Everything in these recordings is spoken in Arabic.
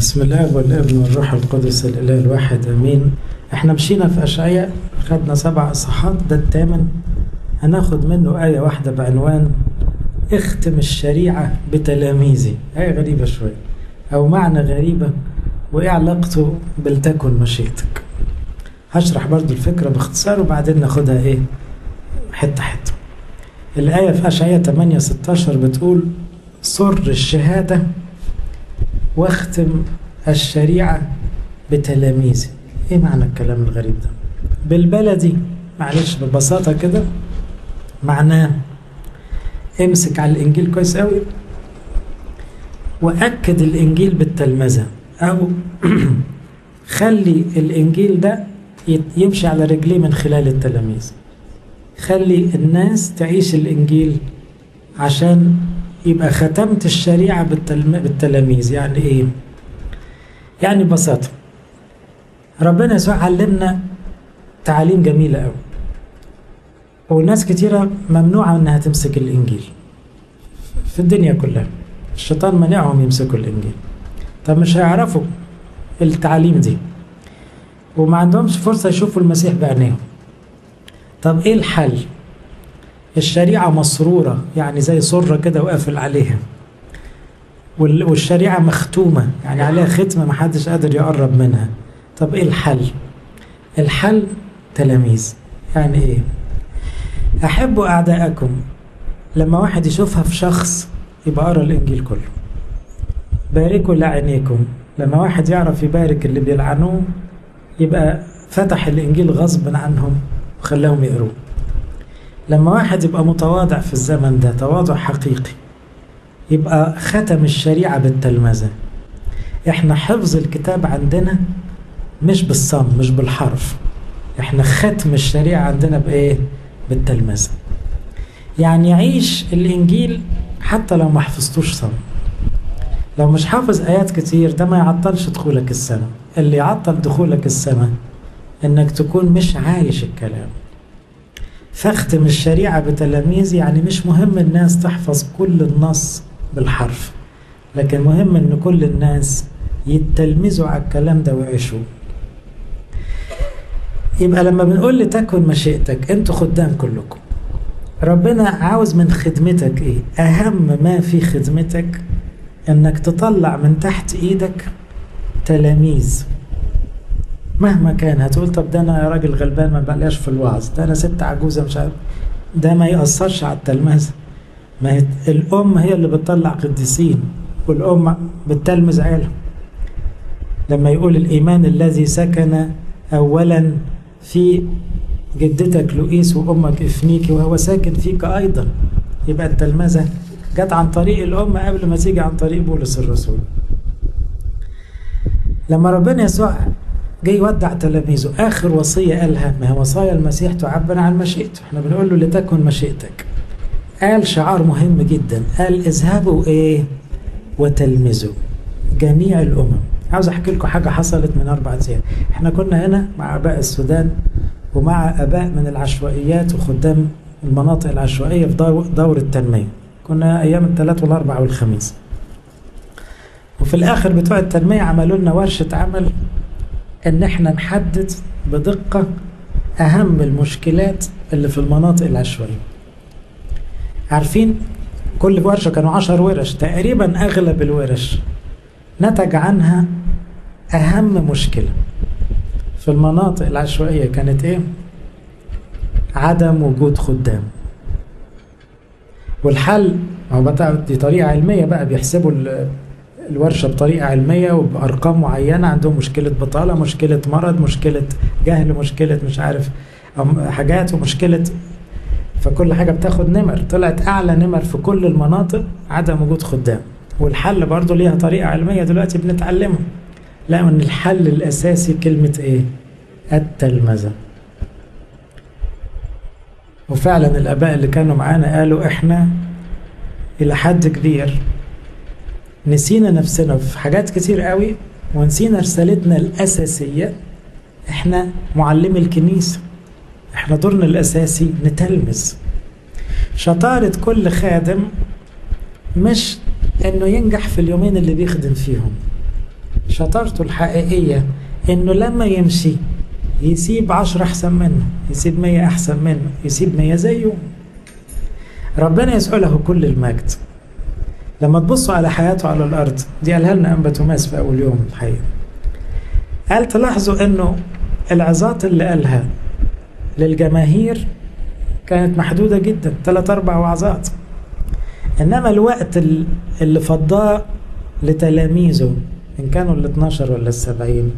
بسم الله والابن والروح القدس الإله الواحد آمين. إحنا مشينا في أشعياء خدنا سبع اصحاحات ده الثامن. هناخد منه آية واحدة بعنوان اختم الشريعة بتلاميذي. آية غريبة شوية. أو معنى غريبة وإيه علاقته بلتكن مشيئتك؟ هشرح برضو الفكرة باختصار وبعدين ناخدها إيه حتة حتة. الآية في أشعياء 8 16 بتقول سر الشهادة واختم الشريعة بتلاميذي إيه معنى الكلام الغريب ده؟ بالبلدي معلش ببساطة كده معناه امسك على الإنجيل كويس قوي وأكد الإنجيل بالتلمذة. أو خلي الإنجيل ده يمشي على رجليه من خلال التلاميذ. خلي الناس تعيش الإنجيل عشان يبقى ختمت الشريعة بالتلم... بالتلاميذ. يعني إيه؟ يعني ببساطة. ربنا يسوع علمنا تعاليم جميلة قوي وناس كتيرة ممنوعة إنها تمسك الإنجيل. في الدنيا كلها. الشيطان منعهم يمسكوا الإنجيل. طب مش هيعرفوا التعاليم دي. وما عندهمش فرصة يشوفوا المسيح بعينيهم طب إيه الحل؟ الشريعة مسرورة يعني زي سرة كده وقافل عليها. والشريعة مختومة يعني عليها ختمة محدش قادر يقرب منها. طب إيه الحل؟ الحل تلاميذ. يعني إيه؟ احبوا اعداءكم لما واحد يشوفها في شخص يبقى قرأ الإنجيل كله. باركوا لعينيكم. لما واحد يعرف يبارك اللي بيلعنوه يبقى فتح الإنجيل غصبا عنهم وخلاهم يقروه لما واحد يبقى متواضع في الزمن ده تواضع حقيقي يبقى ختم الشريعة بالتلمذة. إحنا حفظ الكتاب عندنا مش بالصم مش بالحرف. إحنا ختم الشريعة عندنا بإيه؟ بالتلمذة. يعني عيش الإنجيل حتى لو ما حفظتوش صم. لو مش حافظ آيات كتير ده ما يعطلش دخولك السماء. اللي يعطل دخولك السماء إنك تكون مش عايش الكلام. فاختم الشريعة بتلاميذ يعني مش مهم الناس تحفظ كل النص بالحرف لكن مهم إن كل الناس يتلمذوا على الكلام ده ويعيشوه. يبقى لما بنقول لتكن مشيئتك أنتوا خدام كلكم. ربنا عاوز من خدمتك إيه؟ أهم ما في خدمتك إنك تطلع من تحت إيدك تلاميذ. مهما كان هتقول طب ده أنا راجل غلبان ما بقلاش في الوعظ. ده أنا ست عجوزة مش عارف. ده ما يأثرش على التلمذة ما هي الأم هي اللي بتطلع قديسين والأم بتلمذ عيالها. لما يقول الإيمان الذي سكن أولا في جدتك لؤيس وأمك إفنيكي وهو ساكن فيك أيضا. يبقى التلمذة جت عن طريق الأم قبل ما تيجي عن طريق بولس الرسول. لما ربنا يسوع جاي يودع تلاميذه. آخر وصية قالها ما هي وصايا المسيح تعبر عن مشيئته. إحنا بنقول له لتكن مشيئتك. قال شعار مهم جدا. قال اذهبوا إيه؟ وتلمذوا جميع الأمم. عاوز أحكي لكم حاجة حصلت من أربع أيام. إحنا كنا هنا مع أباء السودان ومع أباء من العشوائيات وخدام المناطق العشوائية في دور, التنمية. كنا أيام الثلاث والأربع والخميس. وفي الآخر بتوع التنمية عملوا لنا ورشة عمل. إن إحنا نحدد بدقة أهم المشكلات اللي في المناطق العشوائية. عارفين كل ورشة كانوا عشر ورش تقريبا أغلب الورش نتج عنها أهم مشكلة في المناطق العشوائية كانت إيه؟ عدم وجود خدام. والحل هو دي طريقة علمية بقى بيحسبوا الورشة بطريقة علمية وبأرقام معينة عندهم مشكلة بطالة مشكلة مرض مشكلة جهل مشكلة مش عارف حاجات ومشكلة. فكل حاجة بتاخد نمر. طلعت أعلى نمر في كل المناطق عدم وجود خدام. والحل برضه ليها طريقة علمية دلوقتي بنتعلمها. لا ان الحل الأساسي كلمة إيه؟ التلمذة. وفعلا الآباء اللي كانوا معانا قالوا إحنا إلى حد كبير نسينا نفسنا في حاجات كتير قوي ونسينا رسالتنا الأساسية. إحنا معلمي الكنيسة. إحنا دورنا الأساسي نتلمذ شطارة كل خادم مش إنه ينجح في اليومين اللي بيخدم فيهم. شطارته الحقيقية إنه لما يمشي يسيب عشرة أحسن منه يسيب مية أحسن منه يسيب مية زيه. ربنا يسوع له كل المجد. لما تبصوا على حياته على الأرض دي قالها لنا أنبا توماس في أول يوم الحقيقة. قال تلاحظوا إنه العظات اللي قالها للجماهير كانت محدودة جدا ثلاث أربع وعظات إنما الوقت اللي فضاه لتلاميذه إن كانوا ال 12 ولا ال 70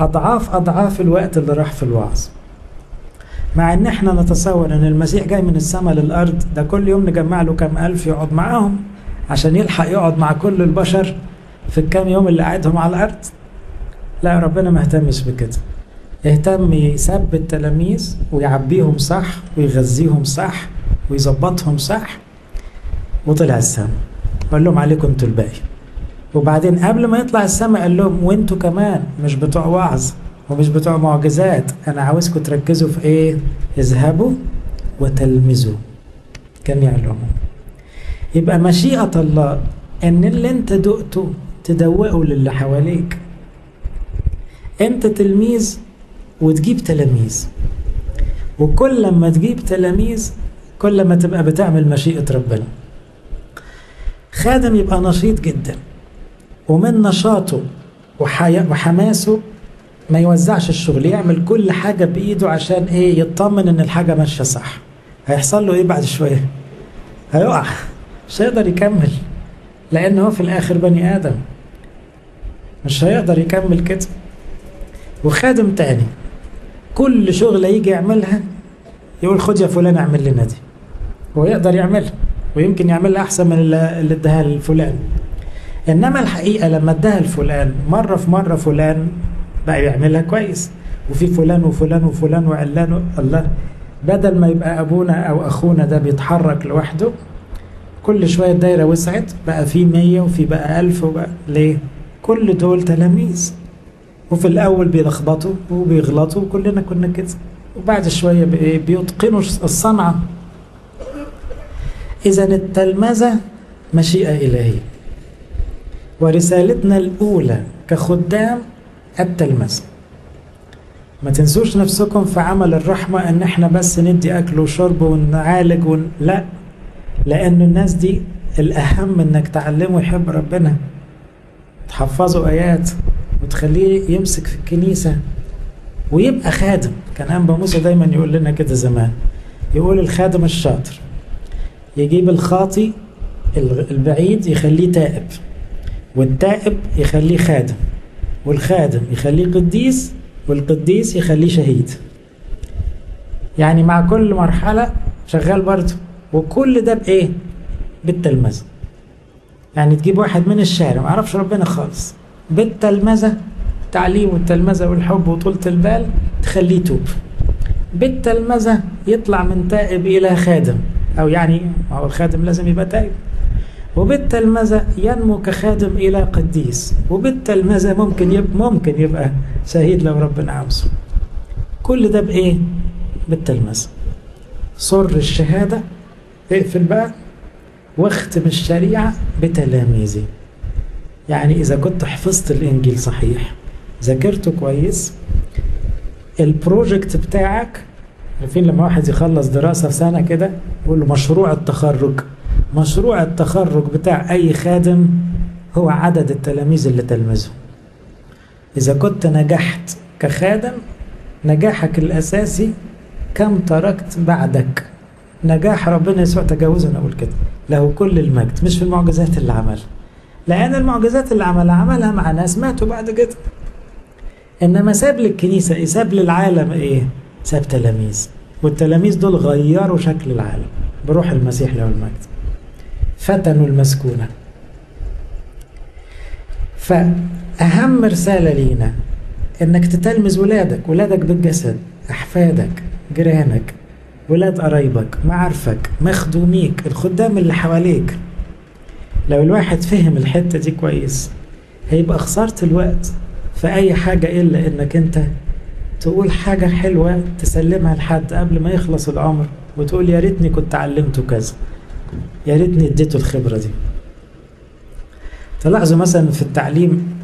أضعاف أضعاف الوقت اللي راح في الوعظ. مع إن إحنا نتصور إن المسيح جاي من السماء للأرض ده كل يوم نجمع له كام ألف يقعد معاهم. عشان يلحق يقعد مع كل البشر في الكام يوم اللي قعدهم على الأرض. لا ربنا ما اهتمش بكده. اهتم يثبت التلاميذ ويعبيهم صح ويغذيهم صح ويظبطهم صح. وطلع السماء وقال لهم عليكم أنتوا الباقي. وبعدين قبل ما يطلع السماء قال لهم وانتوا كمان مش بتوع وعظ ومش بتوع معجزات. أنا عاوزكم تركزوا في إيه؟ اذهبوا وتلمذوا كم يعلموا يبقى مشيئة الله إن اللي أنت دقته تدوقه للي حواليك. أنت تلميذ وتجيب تلاميذ. وكل لما تجيب تلاميذ كل ما تبقى بتعمل مشيئة ربنا. خادم يبقى نشيط جدا. ومن نشاطه وحماسه ما يوزعش الشغل يعمل كل حاجة بإيده عشان إيه؟ يطمن إن الحاجة ماشية صح. هيحصل له إيه بعد شوية؟ هيقع. مش هيقدر يكمل لأن هو في الآخر بني آدم. مش هيقدر يكمل كده. وخادم تاني كل شغلة يجي يعملها يقول خد يا فلان اعمل لنا دي. هو يقدر يعملها ويمكن يعملها أحسن من اللي اداها لفلان. إنما الحقيقة لما اداها لفلان مرة في مرة فلان بقى يعملها كويس. وفي فلان وفلان وفلان وعلان الله بدل ما يبقى أبونا أو أخونا ده بيتحرك لوحده كل شوية الدايرة وسعت بقى في مية وفي بقى ألف وبقى ليه؟ كل دول تلاميذ. وفي الأول بيلخبطوا وبيغلطوا وكلنا كنا كده. وبعد شوية بيتقنوا الصنعة. إذا التلمذة مشيئة إلهية. ورسالتنا الأولى كخدام التلمذة. ما تنسوش نفسكم في عمل الرحمة إن إحنا بس ندي أكل وشرب ونعالج ون... لا. لأن الناس دي الأهم إنك تعلمه يحب ربنا. تحفظه آيات وتخليه يمسك في الكنيسة ويبقى خادم. كان أنبا موسى دايما يقول لنا كده زمان. يقول الخادم الشاطر يجيب الخاطي البعيد يخليه تائب والتائب يخليه خادم والخادم يخليه قديس والقديس يخليه شهيد. يعني مع كل مرحلة شغال برضه. وكل ده بإيه؟ بالتلمذة. يعني تجيب واحد من الشارع ما يعرفش ربنا خالص. بالتلمذة تعليم والتلمذة والحب وطولة البال تخليه يتوب. بالتلمذة يطلع من تائب إلى خادم أو يعني هو الخادم لازم يبقى تائب. وبالتلمذة ينمو كخادم إلى قديس. وبالتلمذة ممكن يبقى ممكن يبقى شهيد لو ربنا عاوزه. كل ده بإيه؟ بالتلمذة. صر الشهادة اقفل بقى واختم الشريعة بتلاميذي. يعني إذا كنت حفظت الإنجيل صحيح ذاكرته كويس البروجكت بتاعك عارفين لما واحد يخلص دراسة في سنة كده يقول له مشروع التخرج. مشروع التخرج بتاع أي خادم هو عدد التلاميذ اللي تلمذه إذا كنت نجحت كخادم نجاحك الأساسي كم تركت بعدك؟ نجاح ربنا يسوع تجاوزنا أقول كده. له كل المجد مش في المعجزات اللي عملها. لأن المعجزات اللي عملها عملها مع ناس ماتوا بعد كده. إنما ساب للكنيسة إيه ساب للعالم إيه؟ ساب تلاميذ. والتلاميذ دول غيروا شكل العالم. بروح المسيح له المجد. فتنوا المسكونة. فأهم رسالة لينا إنك تتلمذ ولادك ولادك بالجسد أحفادك جيرانك. ولاد قرايبك معارفك مخدوميك الخدام اللي حواليك. لو الواحد فهم الحتة دي كويس هيبقى خسرت الوقت. في أي حاجة إلا إنك أنت تقول حاجة حلوة تسلمها لحد قبل ما يخلص العمر وتقول يا ريتني كنت علمته كذا. يا ريتني اديته الخبرة دي. تلاحظوا مثلا في التعليم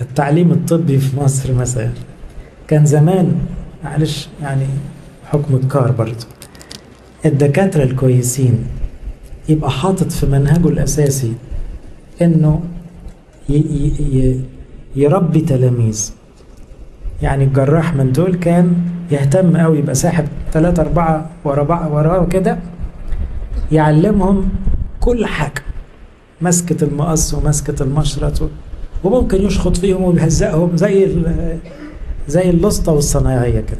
التعليم الطبي في مصر مثلا. كان زمان معلش يعني حكم الكار برضه الدكاترة الكويسين يبقى حاطط في منهجه الأساسي إنه يربي تلاميذ. يعني الجراح من دول كان يهتم قوي يبقى ساحب ثلاثة أربعة ورا بعض وراه كده يعلمهم كل حاجة. مسكة المقص ومسكة المشرط وممكن يشخط فيهم ويهزقهم زي زي اللسطة والصنايعية كده.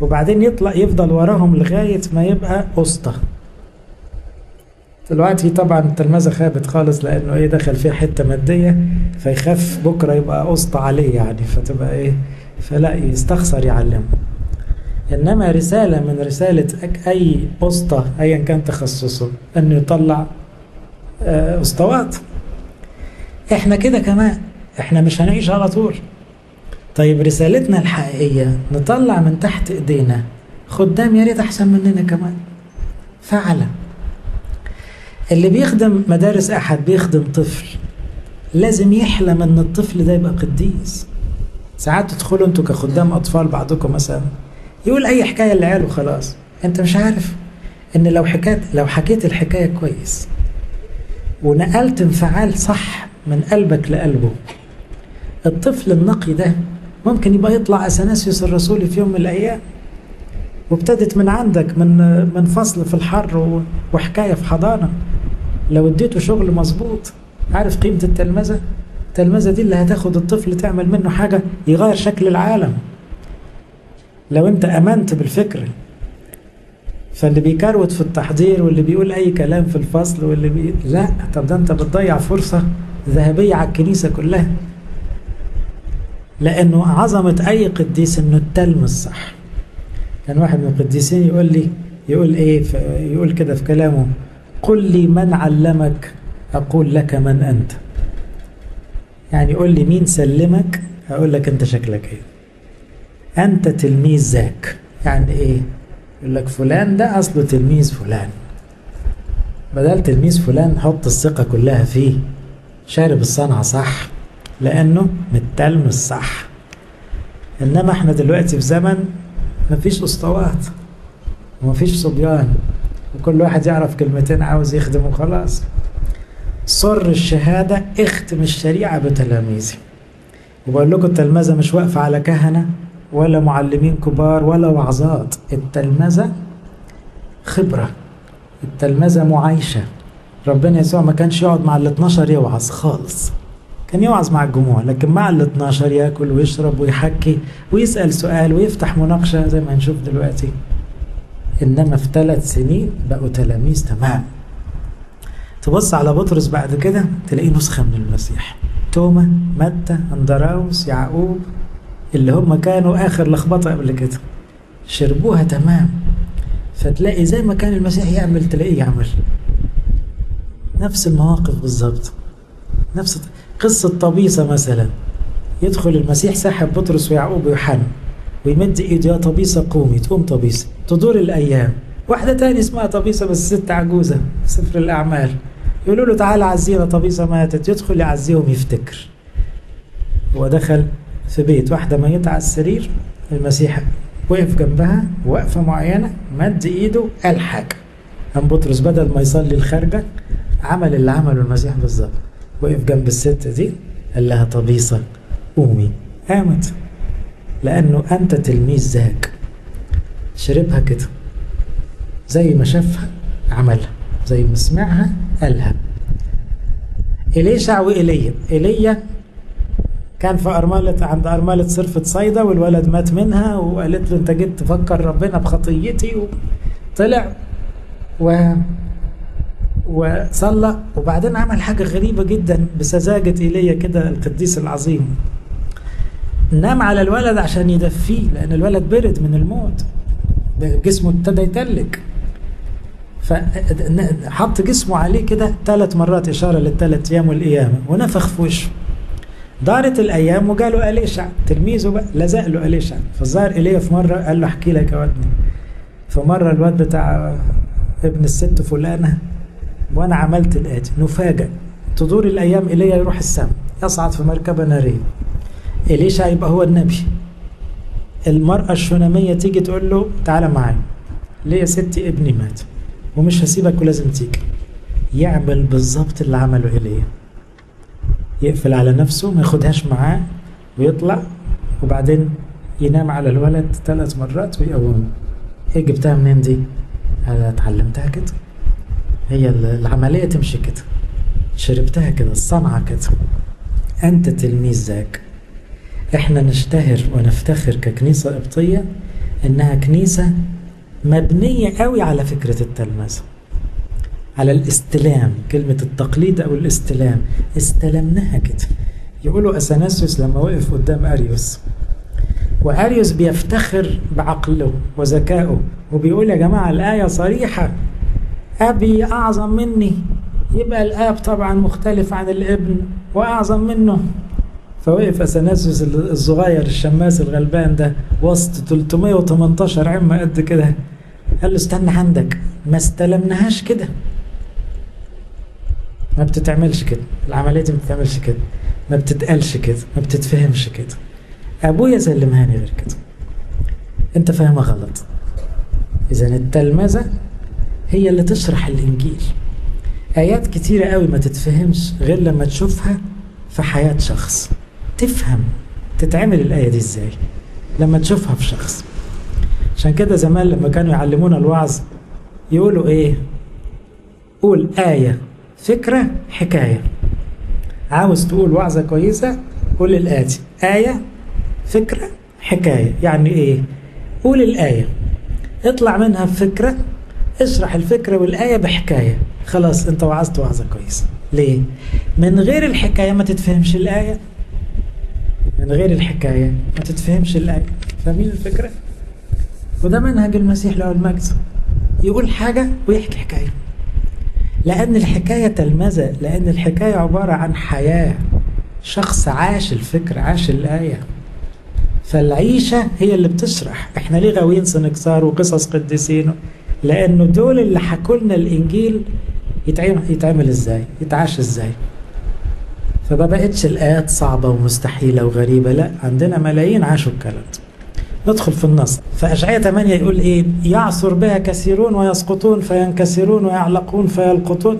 وبعدين يطلع يفضل وراهم لغاية ما يبقى أسطى دلوقتي طبعا التلمذة خابت خالص لأنه إيه دخل فيها حتة مادية فيخاف بكرة يبقى أسطى عليه يعني فتبقى إيه فلا يستخسر يعلمه. إنما رسالة من رسالة أي أسطى أيا كان تخصصه إنه يطلع أسطوات إحنا كده كمان إحنا مش هنعيش على طول. طيب رسالتنا الحقيقية نطلع من تحت إيدينا. خدام يا ريت أحسن مننا كمان. فعلا. اللي بيخدم مدارس أحد بيخدم طفل. لازم يحلم إن الطفل ده يبقى قديس. ساعات تدخلوا أنتوا كخدام أطفال بعضكم مثلا يقول أي حكاية للعيال وخلاص. أنت مش عارف إن لو حكيت لو حكيت الحكاية كويس ونقلت انفعال صح من قلبك لقلبه الطفل النقي ده ممكن يبقى يطلع اثناسيوس الرسولي في يوم من الأيام. وابتدت من عندك من من فصل في الحر وحكاية في حضانة. لو اديته شغل مظبوط عارف قيمة التلمذة؟ التلمذة دي اللي هتاخد الطفل تعمل منه حاجة يغير شكل العالم. لو انت أمنت بالفكر فاللي بيكروت في التحضير واللي بيقول أي كلام في الفصل واللي بي... لا طب ده انت بتضيع فرصة ذهبية على الكنيسة كلها. لأنه عظمة أي قديس إنه التلمذ صح كان واحد من القديسين يقول لي يقول إيه يقول كده في كلامه قل لي من علمك أقول لك من أنت. يعني قول لي مين سلمك؟ أقول لك أنت شكلك إيه. أنت تلميذ ذاك يعني إيه؟ يقول لك فلان ده أصله تلميذ فلان. بدل تلميذ فلان حط الثقة كلها فيه. شارب الصنعة صح. لأنه متلمس صح. إنما إحنا دلوقتي في زمن مفيش أسطوات ومفيش صبيان وكل واحد يعرف كلمتين عاوز يخدم وخلاص. سر الشهادة اختم الشريعة بتلاميذي. وبقول لكم التلمذة مش واقفة على كهنة ولا معلمين كبار ولا وعظات. التلمذة خبرة التلمذة معايشة. ربنا يسوع ما كانش يقعد مع ال 12 يوعظ خالص. كان يوعظ مع الجموع لكن مع ال 12 يأكل ويشرب ويحكي ويسأل سؤال ويفتح مناقشة زي ما هنشوف دلوقتي. إنما في ثلاث سنين بقوا تلاميذ تمام. تبص على بطرس بعد كده تلاقيه نسخة من المسيح. توما متى أندراوس يعقوب اللي هم كانوا آخر لخبطة قبل كده. شربوها تمام. فتلاقي زي ما كان المسيح يعمل تلاقيه يعمل. نفس المواقف بالظبط نفس قصة طبيسة مثلا. يدخل المسيح ساحب بطرس ويعقوب ويوحنا ويمد إيده يا طبيسة قومي تقوم طبيسة تدور الأيام. واحدة تاني اسمها طبيسة بس ست عجوزة في سفر الأعمال. يقولوا له تعالى عزينا طبيسة ماتت. يدخل يعزيهم يفتكر. هو دخل في بيت واحدة ميتة على السرير. المسيح وقف جنبها وقفة معينة مد إيده قال حاجة قام بطرس بدل ما يصلي الخارجة عمل اللي عمله المسيح بالظبط. وقف جنب الست دي قال لها طبيصة قومي قامت لأنه أنت تلميذ ذاك. شربها كده. زي ما شافها عملها. زي ما سمعها قالها. إليشع وإيليا إيليا كان في أرملة عند أرملة صرفة صيدا والولد مات منها وقالت له أنت جيت تفكر ربنا بخطيتي وطلع و وصلى. وبعدين عمل حاجة غريبة جدا بسذاجة إيليا كده القديس العظيم. نام على الولد عشان يدفيه لأن الولد برد من الموت. جسمه ابتدى يتلج. فحط جسمه عليه كده ثلاث مرات إشارة للثلاث أيام والقيامة ونفخ في وشه. دارت الأيام وجاله أليشع؟ تلميذه بقى لزق له أليشع. فالظاهر إيليا في مرة قال له أحكي لك يا ودني فمرة الواد بتاع ابن الست فلانة وأنا عملت الآتي. نفاجئ تدور الأيام إلي يروح السماء. يصعد في مركبة نارية إليشع يبقى هو النبي. المرأة الشونامية تيجي تقول له تعالى معايا. ليه يا ستي ابني مات؟ ومش هسيبك ولازم تيجي. يعمل بالظبط اللي عمله ايليا يقفل على نفسه ما ياخدهاش معاه ويطلع وبعدين ينام على الولد ثلاث مرات ويقومه. إيه جبتها منين دي؟ أنا اتعلمتها كده. هي العملية تمشي كده. شربتها كده الصنعة كده. أنت تلميذ ذاك. إحنا نشتهر ونفتخر ككنيسة قبطية إنها كنيسة مبنية قوي على فكرة التلمذة على الاستلام كلمة التقليد أو الاستلام. استلمناها كده. يقولوا أثناسيوس لما وقف قدام أريوس. وأريوس بيفتخر بعقله وذكائه وبيقول يا جماعة الآية صريحة. أبي أعظم مني. يبقى الآب طبعا مختلف عن الابن وأعظم منه. فوقف اثناسيوس الصغير الشماس الغلبان ده؟ وسط 318 عمة قد كده. قال له استنى عندك. ما استلمناهاش كده. ما بتتعملش كده. العملية دي ما بتتعملش كده. ما بتتقالش كده. ما بتتفهمش كده. أبويا سلمهاني غير كده. أنت فاهمها غلط. إذا التلمذة هي اللي تشرح الإنجيل. آيات كتيرة قوي ما تتفهمش غير لما تشوفها في حياة شخص. تفهم تتعمل الآية دي إزاي لما تشوفها في شخص. عشان كده زمان لما كانوا يعلمونا الوعظ يقولوا إيه؟ قول آية فكرة حكاية. عاوز تقول وعظة كويسة؟ قول الآتي آية فكرة حكاية. يعني إيه؟ قول الآية. اطلع منها بفكرة اشرح الفكرة والآية بحكاية. خلاص انت وعظت وعظة كويسة ليه؟ من غير الحكاية ما تتفهمش الآية. من غير الحكاية ما تتفهمش الآية. فاهمين الفكرة؟ وده منهج المسيح له المجد. يقول حاجة ويحكي حكاية. لأن الحكاية تلمذة لأن الحكاية عبارة عن حياة. شخص عاش الفكرة عاش الآية. فالعيشة هي اللي بتشرح. إحنا ليه غاويين سنكسار وقصص قديسين؟ لأنه دول اللي حكوا لنا الإنجيل يتعمل, يتعمل إزاي؟ يتعاش إزاي؟ فما بقتش الآيات صعبة ومستحيلة وغريبة لا عندنا ملايين عاشوا الكلام ندخل في النص. فأشعية 8 يقول إيه؟ يعثر بها كثيرون ويسقطون فينكسرون ويعلقون فيلقطون.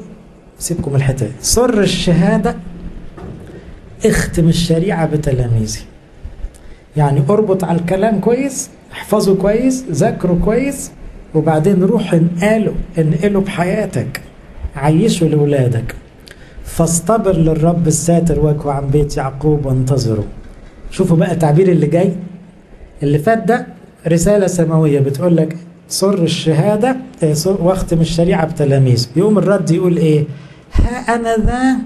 سيبكم الحتة سر الشهادة اختم الشريعة بتلاميذي. يعني اربط على الكلام كويس احفظه كويس ذاكره كويس وبعدين روح انقله انقله بحياتك. عيشه لولادك. فاصطبر للرب الساتر وجهه عن بيت يعقوب وانتظروا شوفوا بقى التعبير اللي جاي. اللي فات ده رسالة سماوية بتقول لك سر الشهادة واختم الشريعة بتلاميذ. يقوم الرد يقول إيه؟ ها أنا ذا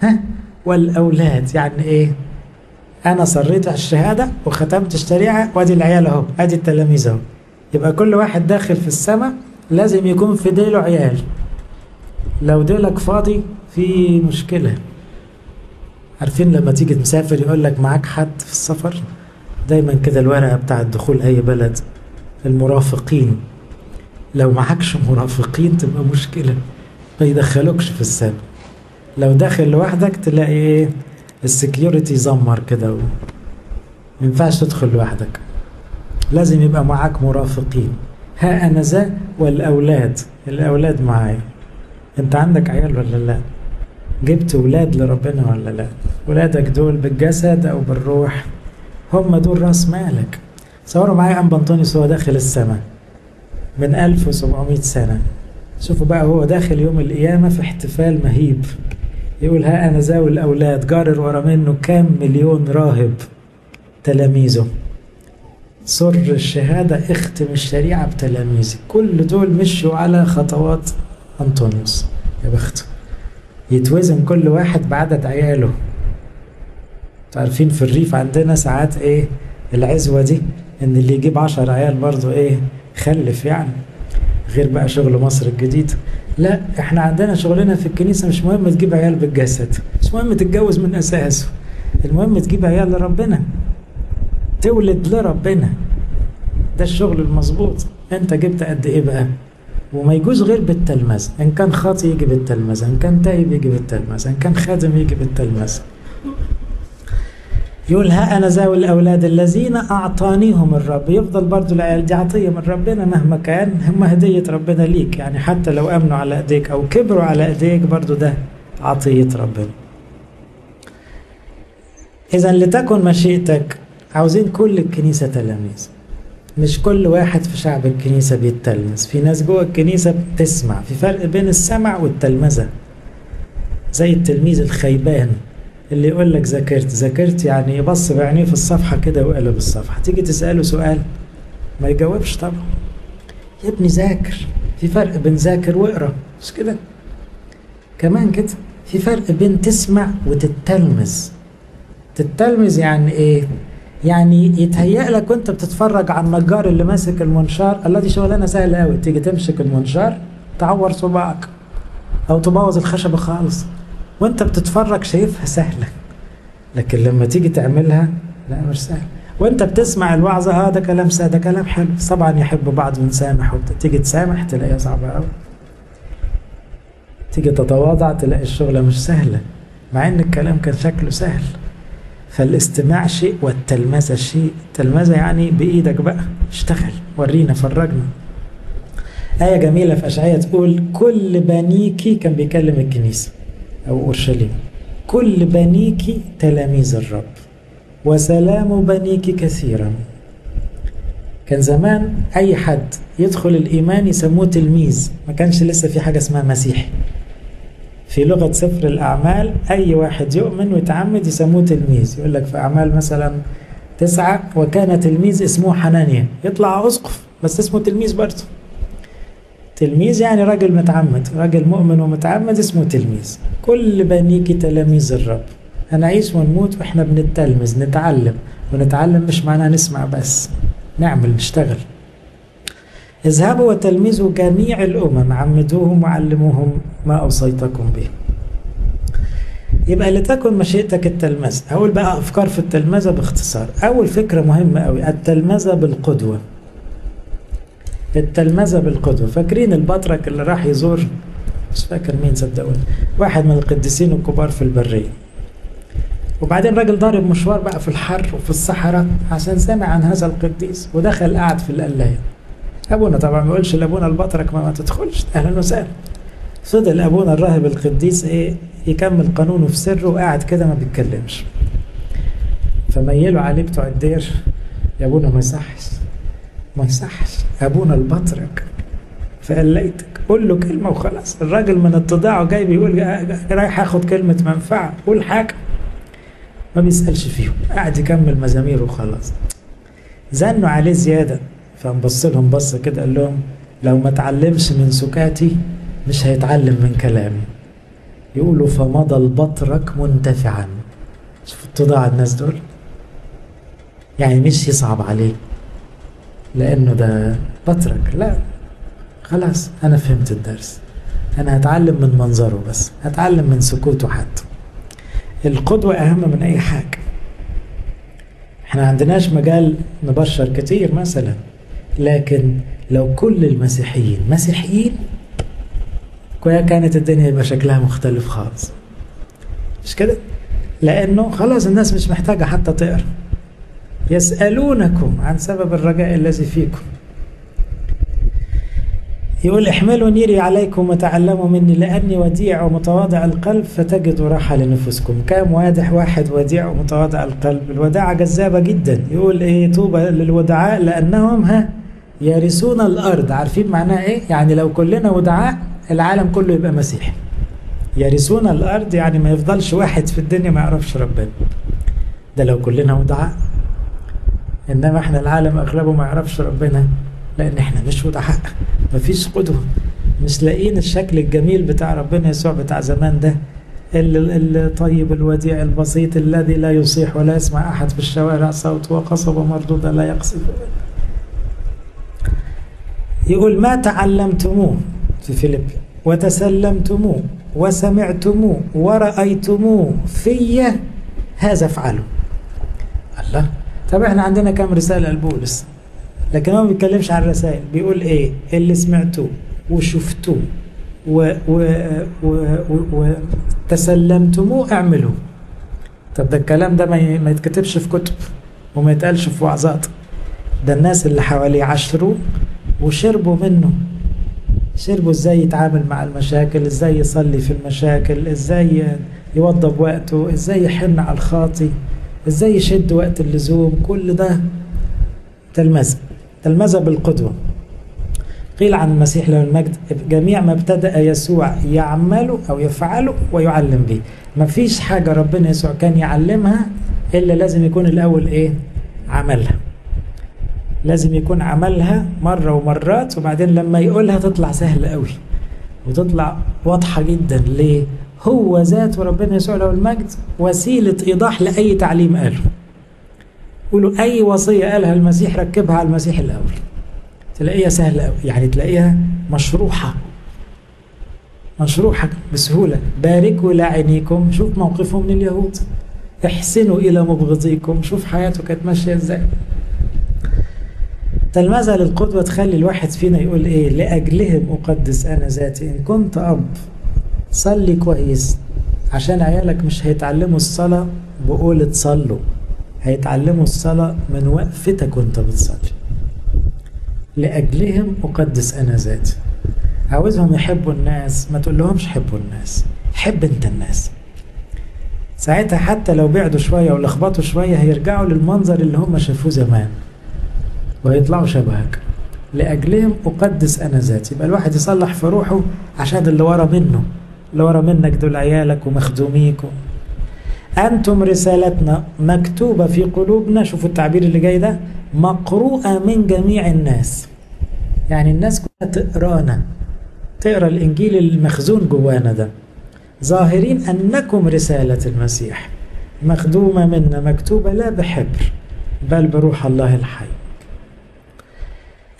ها؟ والأولاد يعني إيه؟ أنا صريت على الشهادة وختمت الشريعة وأدي العيال أهو أدي التلاميذ أهو. يبقى كل واحد داخل في السماء لازم يكون في ديله عيال. لو ديلك فاضي في مشكلة. عارفين لما تيجي تسافر يقول لك معاك حد في السفر؟ دايما كده الورقة بتاعة دخول أي بلد. المرافقين. لو معكش مرافقين تبقى مشكلة. ما يدخلوكش في السبب لو داخل لوحدك تلاقي إيه؟ ال security زمر كده و... ينفعش تدخل لوحدك. لازم يبقى معاك مرافقين. ها أنا ذا والأولاد؟ الأولاد معايا. أنت عندك عيال ولا لا؟ جبت ولاد لربنا ولا لا؟ ولادك دول بالجسد أو بالروح؟ هم دول رأس مالك. صوروا معايا أم بنطونيوس وهو داخل السماء. من 1700 سنة. شوفوا بقى هو داخل يوم القيامة في احتفال مهيب. يقول ها أنا ذوي الأولاد جارر ورا منه كام مليون راهب. تلاميذه. سر الشهادة اختم الشريعة بتلاميذي. كل دول مشوا على خطوات أنطونيوس. يا بخته يتوزن كل واحد بعدد عياله. عارفين في الريف عندنا ساعات إيه؟ العزوة دي إن اللي يجيب عشر عيال برضو إيه؟ خلف يعني. غير بقى شغل مصر الجديد. لا إحنا عندنا شغلنا في الكنيسة مش مهم تجيب عيال بالجسد مش مهم تتجوز من أساسه. المهم تجيب عيال لربنا. تولد لربنا. ده الشغل المظبوط. انت جبت قد إيه بقى؟ وما يجوز غير بالتلمذة إن كان خاطي يجي بالتلمذة إن كان تايب يجي بالتلمذة إن كان خادم يجي بالتلمذة يقول ها أنا ذوي الأولاد الذين أعطانيهم الرب. يفضل برضو العيال دي عطية من ربنا مهما كان هم هدية ربنا ليك. يعني حتى لو أمنوا على إيديك أو كبروا على إيديك برضو ده عطية ربنا. إذا لتكن مشيئتك عاوزين كل الكنيسة تلاميذ مش كل واحد في شعب الكنيسة بيتلمذ في ناس جوه الكنيسة بتسمع. في فرق بين السمع والتلمذة زي التلميذ الخيبان اللي يقول لك ذاكرت. ذاكرت يعني يبص بعينيه في الصفحة كده وقلب الصفحة. تيجي تسأله سؤال ما يجاوبش طبعا. يا ابني ذاكر. في فرق بين ذاكر واقرأ. مش كده؟ كمان كده. في فرق بين تسمع وتتلمذ تتلمذ يعني إيه؟ يعني يتهيأ لك وانت بتتفرج على النجار اللي ماسك المنشار الله دي شغلانه سهله قوي تيجي تمسك المنشار تعور صباعك أو تبوظ الخشبه خالص. وأنت بتتفرج شايفها سهلة. لكن لما تيجي تعملها لا مش سهل. وأنت بتسمع الوعظة آه ده كلام سهل ده كلام حلو. طبعا يحب بعض ونسامح تيجي تسامح تلاقيها صعبة قوي. تيجي تتواضع تلاقي الشغلة مش سهلة مع إن الكلام كان شكله سهل. فالاستماع شيء والتلمذة شيء. التلمذة يعني بإيدك بقى. اشتغل. ورينا فرجنا. آية جميلة في أشعية تقول كل بنيكي كان بيكلم الكنيسة أو أورشليم. كل بنيكي تلاميذ الرب وسلام بنيك كثيرا. كان زمان أي حد يدخل الإيمان يسموه تلميذ. ما كانش لسه في حاجة اسمها مسيحي. في لغة سفر الأعمال أي واحد يؤمن ويتعمد يسموه تلميذ. يقول لك في أعمال مثلا تسعة وكان تلميذ اسمه حنانيا يطلع أسقف بس اسمه تلميذ برضه. تلميذ يعني راجل متعمد راجل مؤمن ومتعمد اسمه تلميذ. كل بنيك تلاميذ الرب. هنعيش ونموت وإحنا بنتلمذ نتعلم. ونتعلم مش معناها نسمع بس نعمل نشتغل. اذهبوا وتلمذوا جميع الأمم عمدوهم وعلموهم ما أوصيتكم به. يبقى لتكن مشيئتك التلمذة هقول بقى أفكار في التلمذة باختصار. أول فكرة مهمة أوي التلمذة بالقدوة. التلمذة بالقدوة. فاكرين البطرك اللي راح يزور؟ مش فاكر مين صدقوني. واحد من القديسين الكبار في البرية. وبعدين راجل ضارب مشوار بقى في الحر وفي الصحراء عشان سمع عن هذا القديس ودخل قعد في القلاية. أبونا طبعا ما يقولش لأبونا البطرك ما, ما تدخلش. أهلا وسهلا. فضل ابونا الراهب القديس إيه يكمل قانونه في سره وقاعد كده ما بيتكلمش. فميلوا عليه بتوع الدير. يا أبونا ما يصحش. ما يصحش. أبونا البطرك. فقليتك قول له كلمة وخلاص. الراجل من اتضاعه جاي بيقول رايح آخد كلمة منفعة. قول حاجة. ما بيسألش فيهم. قاعد يكمل مزاميره وخلاص. زنوا عليه زيادة. فنبص لهم بصة كده قال لهم لو ما اتعلمش من سكاتي مش هيتعلم من كلامي. يقولوا فمضى البطرك منتفعا. شوف اتضاع الناس دول. يعني مش يصعب عليه لأنه ده بطرك. لا خلاص أنا فهمت الدرس. أنا هتعلم من منظره بس هتعلم من سكوته حتى. القدوة أهم من أي حاجة. إحنا عندناش مجال نبشر كتير مثلا. لكن لو كل المسيحيين مسيحيين؟ كانت الدنيا يبقى شكلها مختلف خالص. مش كده؟ لأنه خلاص الناس مش محتاجة حتى تقرأ. يسألونكم عن سبب الرجاء الذي فيكم. يقول احملوا نيري عليكم وتعلموا مني لأني وديع ومتواضع القلب فتجدوا راحة لنفوسكم كام واضح واحد وديع ومتواضع القلب. الوداعه جذابة جدا. يقول إيه طوبى للودعاء لأنهم ها؟ يرثون الأرض. عارفين معناها إيه؟ يعني لو كلنا ودعاء العالم كله يبقى مسيحي. يرثون الأرض يعني ما يفضلش واحد في الدنيا ما يعرفش ربنا. ده لو كلنا ودعاء إنما إحنا العالم أغلبه ما يعرفش ربنا لأن إحنا مش ودعاء. مفيش قدوة. مش لاقيين الشكل الجميل بتاع ربنا يسوع بتاع زمان ده. الطيب الوديع البسيط الذي لا يصيح ولا يسمع أحد في الشوارع. صوت وقصبه مردوده لا يقصف. يقول ما تعلمتموه في فيليب. وتسلمتموه وسمعتموه ورأيتموه في هذا افعلوا الله. طب إحنا عندنا كم رسالة لبولس؟ لكن هو ما بيتكلمش عن الرسائل بيقول إيه؟ اللي سمعتوه وشفتوه وتسلمتموه اعملوا طب ده الكلام ده ما يتكتبش في كتب وما يتقالش في وعظات. ده الناس اللي حواليه عاشروه وشربوا منه. شربوا إزاي يتعامل مع المشاكل إزاي يصلي في المشاكل إزاي يوضب وقته إزاي يحن على الخاطي إزاي يشد وقت اللزوم. كل ده تلمذة تلمذة بالقدوة. قيل عن المسيح له المجد جميع ما ابتدأ يسوع يعمله أو يفعله ويعلم به. ما فيش حاجة ربنا يسوع كان يعلمها إلا لازم يكون الأول إيه؟ عملها. لازم يكون عملها مرة ومرات وبعدين لما يقولها تطلع سهلة قوي وتطلع واضحة جدا. ليه؟ هو ذات ربنا يسوع له المجد وسيلة إيضاح لأي تعليم قاله. قولوا أي وصية قالها المسيح ركبها على المسيح الأول. تلاقيها سهلة قوي يعني تلاقيها مشروحة. مشروحة بسهولة. باركوا لاعنيكم شوف موقفهم من اليهود احسنوا إلى مبغضيكم شوف حياته كانت ماشية إزاي. تلمذة للقدوة تخلي الواحد فينا يقول إيه لأجلهم أقدس أنا ذاتي. إن كنت أب صلي كويس. عشان عيالك مش هيتعلموا الصلاة بقولة صلوا هيتعلموا الصلاة من وقفتك وأنت بتصلي. لأجلهم أقدس أنا ذاتي. عاوزهم يحبوا الناس ما تقول لهمش حبوا الناس. حب أنت الناس. ساعتها حتى لو بعدوا شوية ولخبطوا شوية هيرجعوا للمنظر اللي هم شافوه زمان. وهيطلعوا شبهك. لأجلهم أقدس أنا ذاتي. يبقى الواحد يصلح في روحه عشان اللي ورا منه. اللي ورا منك دول عيالك ومخدوميك أنتم رسالتنا مكتوبة في قلوبنا. شوفوا التعبير اللي جاي ده. مقروءة من جميع الناس. يعني الناس كلها تقرانا. تقرأ الإنجيل المخزون جوانا ده. ظاهرين أنكم رسالة المسيح. مخدومة منا مكتوبة لا بحبر بل بروح الله الحي.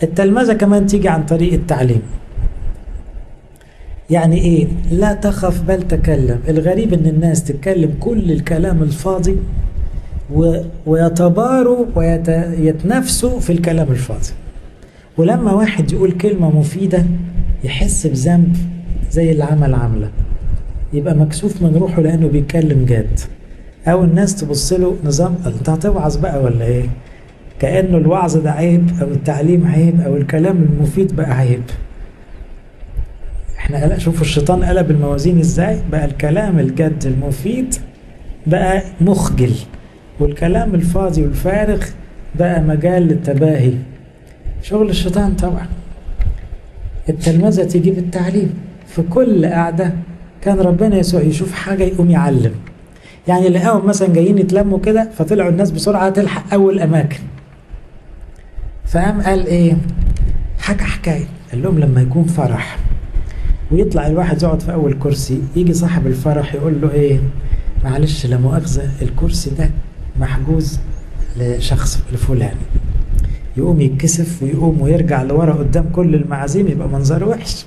التلمذة كمان تيجي عن طريق التعليم. يعني إيه؟ لا تخف بل تكلم. الغريب إن الناس تتكلم كل الكلام الفاضي و... ويتباروا ويتنافسوا في الكلام الفاضي. ولما واحد يقول كلمة مفيدة يحس بذنب زي اللي عمل عملة. يبقى مكسوف من روحه لأنه بيتكلم جد. أو الناس تبص له نظام أنت هتوعظ بقى ولا إيه؟ كأنه الوعظ ده عيب أو التعليم عيب أو الكلام المفيد بقى عيب. إحنا شوفوا الشيطان قلب الموازين إزاي؟ بقى الكلام الجد المفيد بقى مخجل والكلام الفاضي والفارغ بقى مجال للتباهي. شغل الشيطان طبعا. التلمذة تيجي بالتعليم في كل قعدة كان ربنا يسوع يشوف حاجة يقوم يعلم. يعني لقاهم مثلا جايين يتلموا كده فطلعوا الناس بسرعة تلحق أول أماكن. فقام قال إيه؟ حكى حكاية. قال لهم لما يكون فرح ويطلع الواحد يقعد في أول كرسي يجي صاحب الفرح يقول له إيه؟ معلش لا مؤاخذة الكرسي ده محجوز لشخص الفلاني. يقوم يتكسف ويقوم ويرجع لورا قدام كل المعازيم يبقى منظره وحش.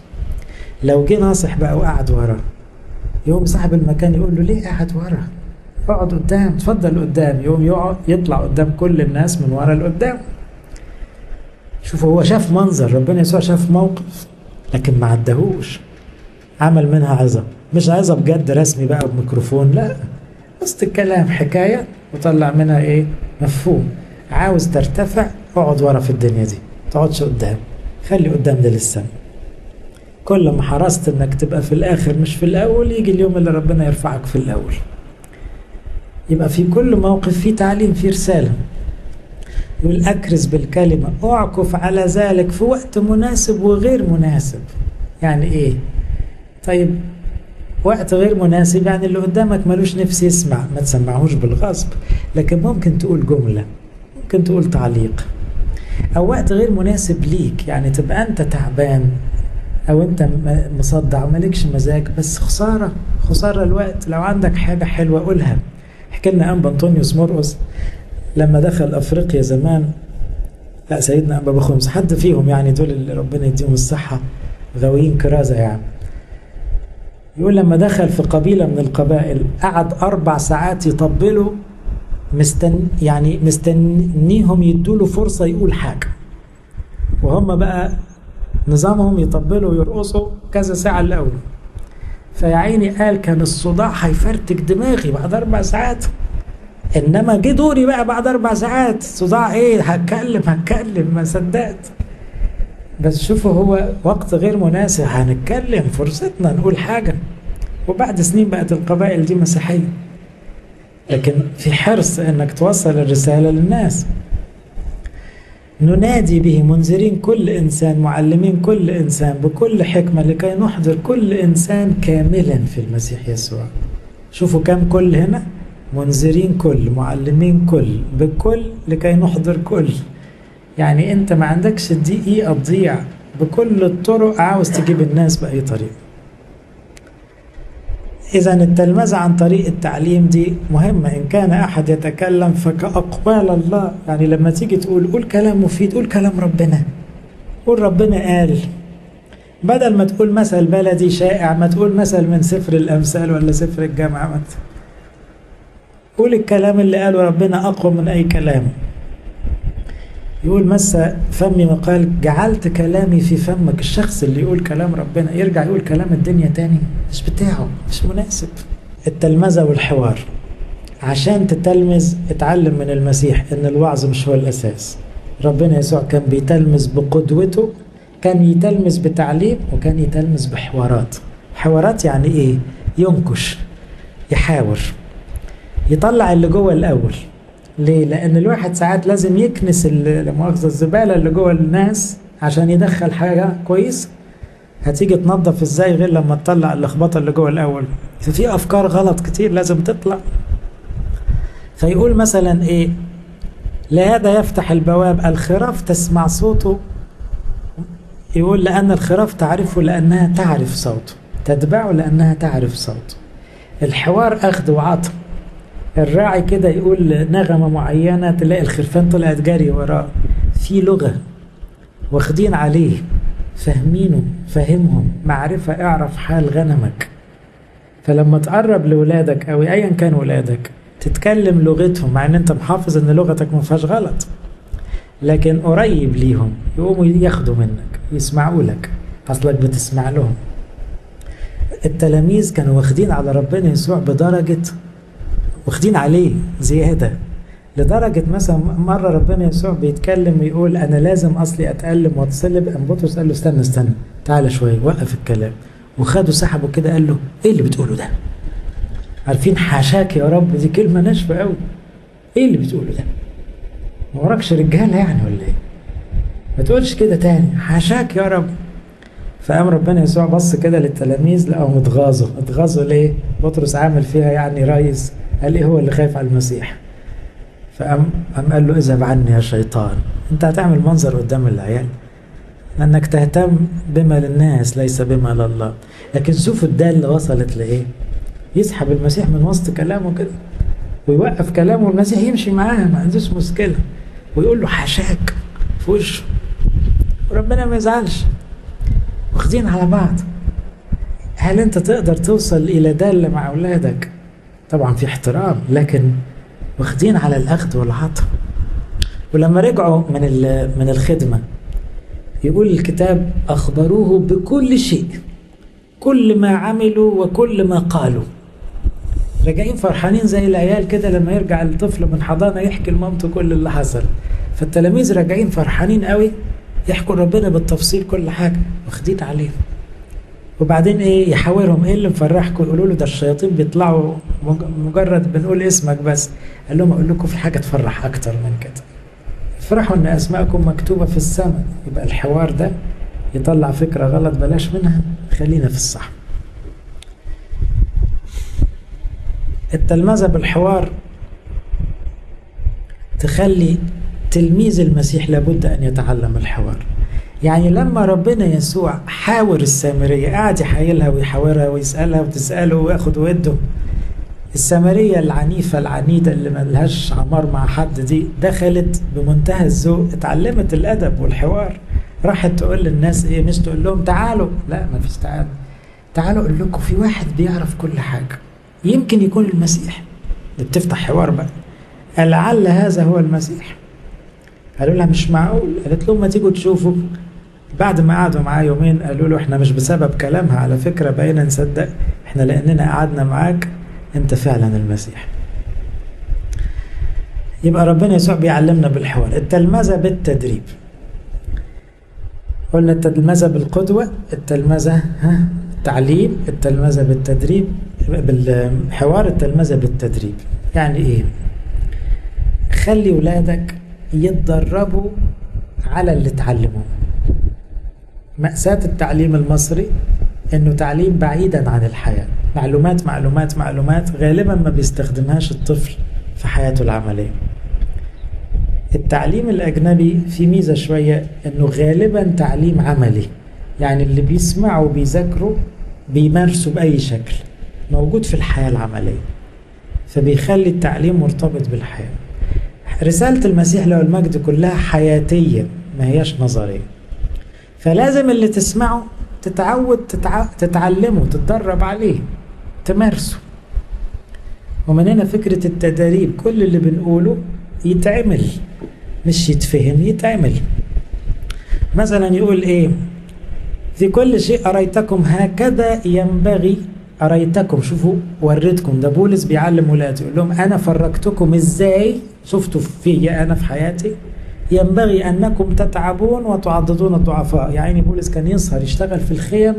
لو جه ناصح بقى وقعد ورا. يقوم صاحب المكان يقول له ليه قاعد ورا؟ اقعد قدام اتفضل قدام. يقوم يقعد يطلع قدام كل الناس من ورا لقدام. شوف هو شاف منظر ربنا يسوع شاف موقف لكن ما عدهوش. عمل منها عظة مش عظة بجد رسمي بقى بميكروفون لا. وسط الكلام حكاية وطلع منها إيه؟ مفهوم. عاوز ترتفع اقعد ورا في الدنيا دي. تقعدش قدام. خلي قدام ده للسما كل ما حرصت إنك تبقى في الآخر مش في الأول يجي اليوم اللي ربنا يرفعك في الأول. يبقى في كل موقف في تعليم في رسالة. يقول أكرز بالكلمة. أعكف على ذلك في وقت مناسب وغير مناسب. يعني إيه؟ طيب وقت غير مناسب يعني اللي قدامك ملوش نفس يسمع ما تسمعهوش بالغصب. لكن ممكن تقول جملة ممكن تقول تعليق. أو وقت غير مناسب ليك يعني تبقى أنت تعبان أو أنت مصدع ومالكش مزاج. بس خسارة خسارة الوقت. لو عندك حاجة حلوة قولها. حكى لنا أنبا أنطونيوس لما دخل أفريقيا زمان لا سيدنا أنبا بخمس حد فيهم يعني دول اللي ربنا يديهم الصحة غاويين كرازة يعني. يقول لما دخل في قبيلة من القبائل قعد أربع ساعات يطبلوا مستن يعني مستنيهم يدوا له فرصة يقول حاجة. وهم بقى نظامهم يطبلوا ويرقصوا كذا ساعة الأول. فيا عيني قال كان الصداع هيفرتك دماغي بعد أربع ساعات. إنما جه دوري بقى بعد أربع ساعات. صداع إيه؟ هتكلم هتكلم ما صدقت. بس شوفوا هو وقت غير مناسب. هنتكلم فرصتنا نقول حاجة. وبعد سنين بقت القبائل دي مسيحية. لكن في حرص إنك توصل الرسالة للناس. ننادي به منذرين كل إنسان معلمين كل إنسان بكل حكمة لكي نحضر كل إنسان كاملا في المسيح يسوع. شوفوا كم كل هنا. منذرين كل معلمين كل بكل لكي نحضر كل. يعني انت ما عندكش دقيقة تضيع بكل الطرق عاوز تجيب الناس بأي طريقة. إذا التلمذة عن طريق التعليم دي مهمة. إن كان أحد يتكلم فكأقوال الله يعني لما تيجي تقول قول كلام مفيد قول كلام ربنا. قول ربنا قال. بدل ما تقول مثل بلدي شائع ما تقول مثل من سفر الأمثال ولا سفر الجامعة قول الكلام اللي قاله ربنا أقوى من أي كلام. يقول مس فمي وقال جعلت كلامي في فمك. الشخص اللي يقول كلام ربنا يرجع يقول كلام الدنيا تاني. مش بتاعه مش مناسب. التلمذة والحوار. عشان تتلمذ اتعلم من المسيح إن الوعظ مش هو الأساس. ربنا يسوع كان بيتلمذ بقدوته كان يتلمذ بتعليم وكان يتلمذ بحوارات. حوارات يعني إيه؟ ينكش يحاور. يطلع اللي جوه الأول ليه؟ لأن الواحد ساعات لازم يكنس لمؤاخذة الزبالة اللي جوه الناس عشان يدخل حاجة كويسة. هتيجي تنظف إزاي غير لما تطلع اللخبطة اللي جوه الأول. ففي أفكار غلط كتير لازم تطلع. فيقول مثلا إيه؟ لهذا يفتح البواب الخراف تسمع صوته يقول لأن الخراف تعرفه لأنها تعرف صوته تتبعه لأنها تعرف صوته الحوار أخذ وعطى الراعي كده يقول نغمة معينة تلاقي الخرفان طلعت جري وراه. في لغة واخدين عليه فاهمينه فاهمهم معرفة اعرف حال غنمك. فلما تقرب لولادك أو ايا كان ولادك تتكلم لغتهم مع إن أنت محافظ إن لغتك ما فيهاش غلط. لكن قريب ليهم يقوموا ياخدوا منك يسمعوا لك. أصلك بتسمع لهم. التلاميذ كانوا واخدين على ربنا يسوع بدرجة واخدين عليه زيادة لدرجة مثلا مرة ربنا يسوع بيتكلم ويقول أنا لازم أصلي أتألم وأتصلب أم بطرس قال له استنى استنى تعالى شوية وقف الكلام وخده سحبه كده قال له إيه اللي بتقوله ده؟ عارفين حاشاك يا رب دي كلمة ناشفة قوي إيه اللي بتقوله ده؟ ما وراكش رجالة يعني ولا إيه؟ ما تقولش كده تاني حاشاك يا رب فقام ربنا يسوع بص كده للتلاميذ لقاهم اتغاظوا اتغاظوا ليه؟ بطرس عامل فيها يعني ريس قال إيه هو اللي خايف على المسيح. فقام قام قال له اذهب عني يا شيطان. انت هتعمل منظر قدام العيال. انك تهتم بما للناس ليس بما لله. لكن شوفوا الدالة وصلت لإيه؟ يسحب المسيح من وسط كلامه كده ويوقف كلامه والمسيح يمشي معاه ما عندوش مشكلة. ويقول له حاشاك في وشه. وربنا ما يزعلش. واخدين على بعض. هل انت تقدر توصل إلى دالة مع أولادك؟ طبعا في احترام لكن واخدين على الأخذ والعطاء. ولما رجعوا من من الخدمة يقول الكتاب أخبروه بكل شيء كل ما عملوا وكل ما قالوا. راجعين فرحانين زي العيال كده لما يرجع الطفل من حضانة يحكي لمامته كل اللي حصل. فالتلاميذ راجعين فرحانين قوي يحكوا ربنا بالتفصيل كل حاجة واخدين عليه وبعدين إيه يحاورهم إيه اللي مفرحكم يقولوا له ده الشياطين بيطلعوا مجرد بنقول اسمك بس. قال لهم أقول لكم في حاجة تفرح أكتر من كده. افرحوا إن أسماءكم مكتوبة في السماء. يبقى الحوار ده يطلع فكرة غلط بلاش منها. خلينا في الصح. التلمذة بالحوار تخلي تلميذ المسيح لابد أن يتعلم الحوار. يعني لما ربنا يسوع حاور السامرية قاعد يحايلها ويحاورها ويسألها وتسأله وياخد ويده السامرية العنيفة العنيدة اللي ملهاش عمار مع حد دي دخلت بمنتهى الذوق اتعلمت الأدب والحوار. راحت تقول للناس إيه مش تقول لهم تعالوا. لا ما فيش تعالوا. تعالوا أقول لكم في واحد بيعرف كل حاجة. يمكن يكون المسيح. بتفتح حوار بقى. لعل هذا هو المسيح. قالوا لها مش معقول؟ قالت لهم ما تيجوا تشوفوا. بعد ما قعدوا معاه يومين قالوا له إحنا مش بسبب كلامها على فكرة بقينا نصدق إحنا لأننا قعدنا معاك أنت فعلا المسيح. يبقى ربنا يسوع بيعلمنا بالحوار. التلمذة بالتدريب. قلنا التلمذة بالقدوة التلمذة التعليم التلمذة بالتدريب بالحوار التلمذة بالتدريب. يعني إيه؟ خلي ولادك يتدربوا على اللي اتعلموه. مأساة التعليم المصري إنه تعليم بعيدا عن الحياة. معلومات معلومات معلومات غالبا ما بيستخدمهاش الطفل في حياته العملية. التعليم الأجنبي في ميزة شوية إنه غالبا تعليم عملي. يعني اللي بيسمعوا وبيذاكروا بيمارسوا بأي شكل. موجود في الحياة العملية. فبيخلي التعليم مرتبط بالحياة. رسالة المسيح له المجد كلها حياتية ما هياش نظرية. فلازم اللي تسمعه تتعود تتع... تتعلمه تتدرب عليه تمارسه. ومن هنا فكرة التدريب كل اللي بنقوله يتعمل مش يتفهم يتعمل. مثلا يقول إيه؟ في كل شيء أريتكم هكذا ينبغي أريتكم شوفوا وريتكم. ده بولس بيعلم ولاده يقول لهم أنا فرجتكم إزاي؟ شفتوا فيا أنا في حياتي؟ ينبغي أنكم تتعبون وتعضدون الضعفاء. يعني بولس كان يسهر يشتغل في الخيم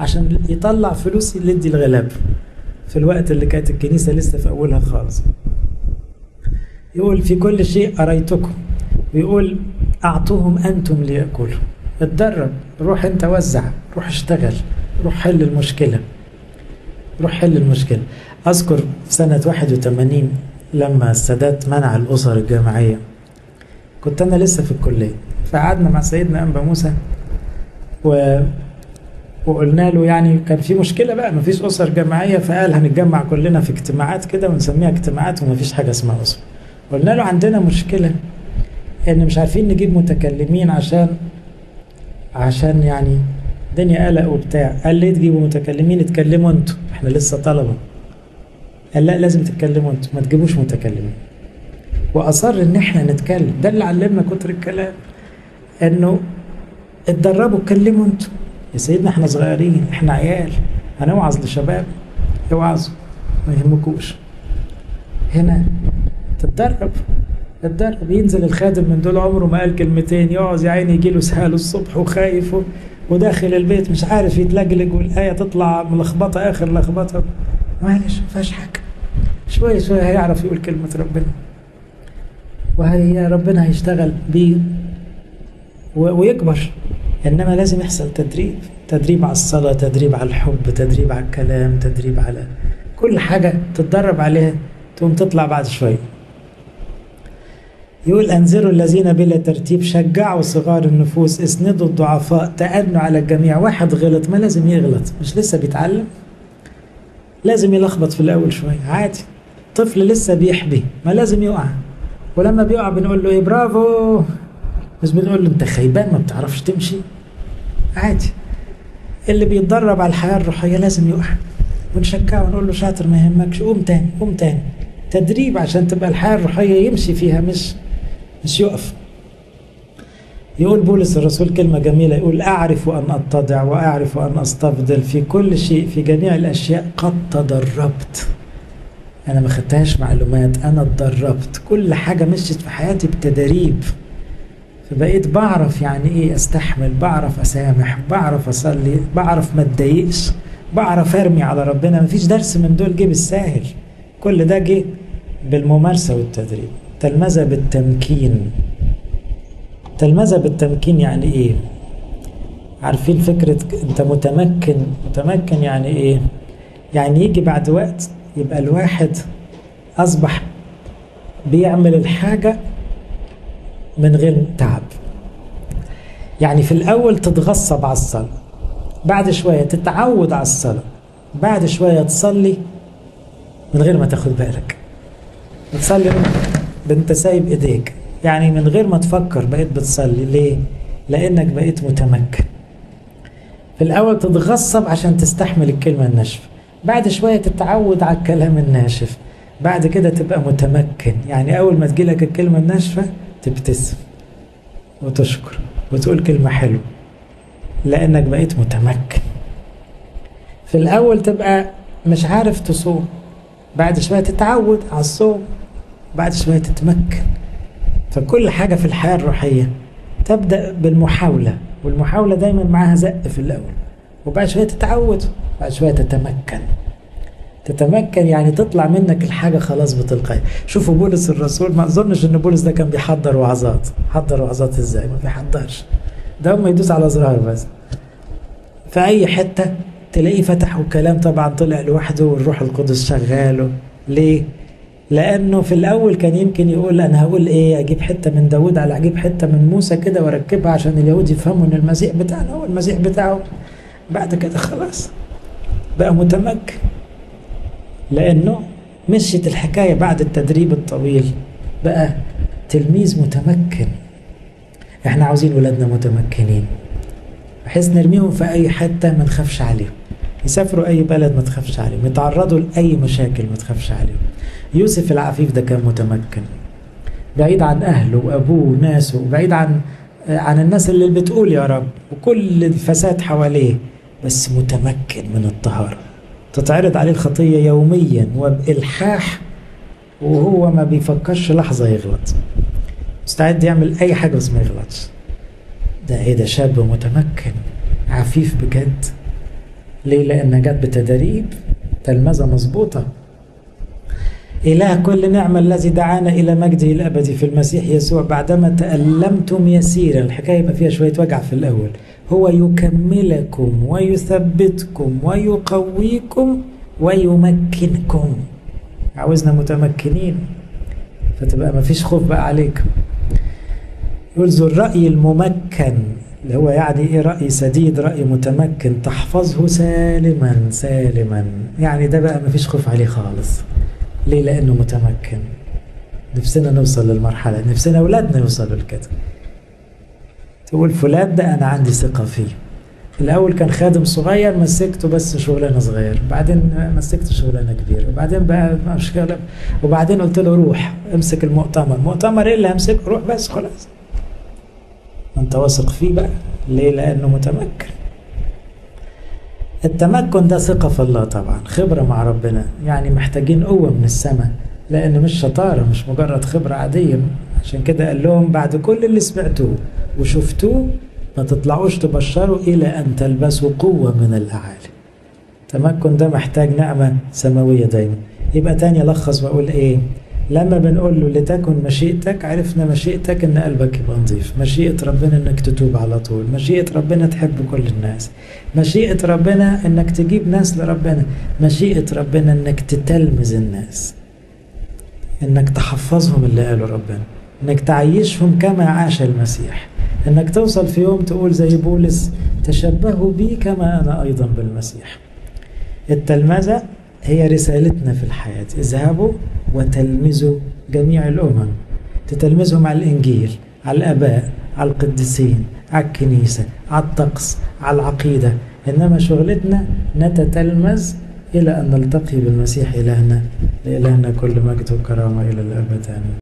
عشان يطلع فلوس يدي الغلاب في الوقت اللي كانت الكنيسة لسه في أولها خالص. يقول في كل شيء أريتكم. ويقول أعطوهم أنتم ليأكلوا. اتدرب. روح أنت وزع. روح اشتغل. روح حل المشكلة. روح حل المشكلة. أذكر سنة 81 لما السادات منع الأسر الجامعية. كنت أنا لسه في الكلية. فقعدنا مع سيدنا أنبا موسى و... وقلنا له يعني كان في مشكلة بقى مفيش أسر جامعية فقال هنتجمع كلنا في اجتماعات كده ونسميها اجتماعات ومفيش حاجة اسمها أسر. قلنا له عندنا مشكلة إن مش عارفين نجيب متكلمين عشان عشان يعني الدنيا قلق وبتاع. قال ليه تجيبوا متكلمين؟ اتكلموا أنتوا. إحنا لسه طلبة. قال لا لازم تتكلموا أنتوا. ما تجيبوش متكلمين. وأصر إن إحنا نتكلم. ده اللي علمنا كتر الكلام إنه اتدربوا اتكلموا أنتوا. يا سيدنا إحنا صغيرين إحنا عيال. هنوعظ لشباب. أوعظوا ما يهمكوش. هنا تتدرب تتدرب. ينزل الخادم من دول عمره ما قال كلمتين. يقعد يا عيني يجي له سهال الصبح وخايف وداخل البيت مش عارف يتلجلج والآية تطلع ملخبطة آخر لخبطة. معلش ما فيهاش حاجة شوية شوية هيعرف يقول كلمة ربنا. وهي ربنا هيشتغل بيه ويكبر. إنما لازم يحصل تدريب تدريب على الصلاة تدريب على الحب تدريب على الكلام تدريب على كل حاجة تتدرب عليها تقوم تطلع بعد شوية. يقول أنذروا الذين بلا ترتيب شجعوا صغار النفوس اسندوا الضعفاء تأنوا على الجميع. واحد غلط ما لازم يغلط مش لسه بيتعلم؟ لازم يلخبط في الأول شوية عادي. طفل لسه بيحبي ما لازم يقع. ولما بيقع بنقول له إيه برافو. بس بنقول له أنت خيبان ما بتعرفش تمشي. عادي. اللي بيتدرب على الحياة الروحية لازم يقع. ونشجعه ونقول له شاطر ما يهمكش قوم تاني قوم تاني. تدريب عشان تبقى الحياة الروحية يمشي فيها مش مش يقف. يقول بولس الرسول كلمة جميلة يقول أعرف أن أتضع وأعرف أن أستفضل في كل شيء في جميع الأشياء قد تدربت. أنا ما خدتهاش معلومات أنا اتدربت كل حاجة مشيت في حياتي بتدريب. فبقيت بعرف يعني إيه أستحمل بعرف أسامح بعرف أصلي بعرف ما أتضايقش بعرف أرمي على ربنا. مفيش درس من دول جه بالساهل. كل ده جه بالممارسة والتدريب. تلمذة بالتمكين. تلمذة بالتمكين يعني إيه؟ عارفين فكرة أنت متمكن متمكن يعني إيه؟ يعني يجي بعد وقت يبقى الواحد أصبح بيعمل الحاجة من غير تعب. يعني في الأول تتغصب على الصلاة بعد شوية تتعود على الصلاة بعد شوية تصلي من غير ما تاخد بالك. بتصلي انت سايب إيديك يعني من غير ما تفكر بقيت بتصلي. ليه؟ لأنك بقيت متمكن. في الأول تتغصب عشان تستحمل الكلمة الناشفة. بعد شوية تتعود على الكلام الناشف. بعد كده تبقى متمكن. يعني أول ما تجيلك الكلمة الناشفة تبتسم وتشكر وتقول كلمة حلوة لأنك بقيت متمكن. في الأول تبقى مش عارف تصوم. بعد شوية تتعود على الصوم. بعد شوية تتمكن. فكل حاجة في الحياة الروحية تبدأ بالمحاولة والمحاولة دايما معاها زق في الأول. وبعد شوية تتعود. بعد شوية تتمكن. تتمكن يعني تطلع منك الحاجة خلاص بتلقائي شوفوا بولس الرسول ما أظنش إن بولس ده كان بيحضر وعظات. حضر وعظات إزاي؟ ما بيحضرش. ده ما يدوس على زرار بس. في أي حتة تلاقيه فتح وكلام طبعا طلع لوحده والروح القدس شغاله. ليه؟ لأنه في الأول كان يمكن يقول أنا هقول إيه؟ أجيب حتة من داود على أجيب حتة من موسى كده وأركبها عشان اليهود يفهموا إن المسيح بتاعنا هو المسيح بتاعه. بعد كده خلاص. بقى متمكن. لأنه مشيت الحكاية بعد التدريب الطويل. بقى تلميذ متمكن. إحنا عاوزين ولادنا متمكنين. بحيث نرميهم في أي حتة ما نخافش عليهم. يسافروا أي بلد ما تخافش عليهم. يتعرضوا لأي مشاكل ما تخافش عليهم. يوسف العفيف ده كان متمكن. بعيد عن أهله وأبوه وناسه. وبعيد عن عن الناس اللي بتقول يا رب. وكل الفساد حواليه. بس متمكن من الطهارة. تتعرض عليه الخطية يوميا وبإلحاح وهو ما بيفكرش لحظة يغلط. مستعد يعمل أي حاجة بس ما يغلطش. ده إيه ده شاب متمكن؟ عفيف بجد؟ ليه؟ لأن جت بتدريب تلمذة مظبوطة. إله كل نعمة الذي دعانا إلى مجده الأبدي في المسيح يسوع بعدما تألمتم يسيرا. الحكاية يبقى فيها شوية وجع في الأول. هو يكملكم ويثبتكم ويقويكم ويمكنكم. عاوزنا متمكنين. فتبقى ما فيش خوف بقى عليكم يقول ذو الرأي الممكن. اللي هو يعني إيه رأي سديد رأي متمكن. تحفظه سالما سالما. يعني ده بقى ما فيش خوف عليه خالص. ليه؟ لأنه متمكن. نفسنا نوصل للمرحلة. نفسنا أولادنا يوصلوا لكده. تقول فلان ده أنا عندي ثقة فيه. الأول كان خادم صغير مسكته بس شغلانة صغير بعدين مسكته شغلانة كبيرة وبعدين بقى مشكلة وبعدين قلت له روح امسك المؤتمر. مؤتمر إيه اللي همسكه؟ روح بس خلاص. أنت واثق فيه بقى. ليه؟ لأنه متمكن. التمكن ده ثقة في الله طبعا خبرة مع ربنا. يعني محتاجين قوة من السماء لأن مش شطارة مش مجرد خبرة عادية. عشان كده قال لهم بعد كل اللي سمعتوه وشفتوه ما تطلعوش تبشروا إلى أن تلبسوا قوة من الأعالي. التمكن ده محتاج نعمة سماوية دايما. يبقى تاني ألخص وأقول إيه؟ لما بنقول له لتكن مشيئتك عرفنا مشيئتك إن قلبك يبقى نظيف. مشيئة ربنا إنك تتوب على طول. مشيئة ربنا تحب كل الناس. مشيئة ربنا إنك تجيب ناس لربنا. مشيئة ربنا إنك تتلمذ الناس. إنك تحفظهم اللي قاله ربنا. إنك تعيشهم كما عاش المسيح. إنك توصل في يوم تقول زي بولس تشبهوا بي كما أنا أيضا بالمسيح. التلمذة هي رسالتنا في الحياة. اذهبوا وتلمذوا جميع الأمم. تتلمذهم على الإنجيل على الآباء على القديسين على الكنيسة على الطقس على العقيدة. إنما شغلتنا نتتلمذ إلى أن نلتقي بالمسيح إلهنا لإلهنا كل مجد وكرامة إلى الأبد. آمين.